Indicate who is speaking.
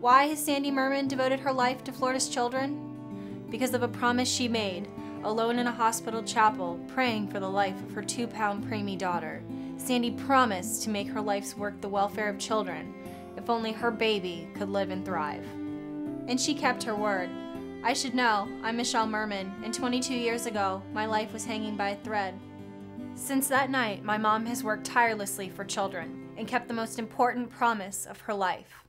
Speaker 1: Why has Sandy Murman devoted her life to Florida's children? Because of a promise she made, alone in a hospital chapel, praying for the life of her two pound preemie daughter. Sandy promised to make her life's work the welfare of children, if only her baby could live and thrive. And she kept her word. I should know, I'm Michele Murman, and 22 years ago, my life was hanging by a thread. Since that night, my mom has worked tirelessly for children and kept the most important promise of her life.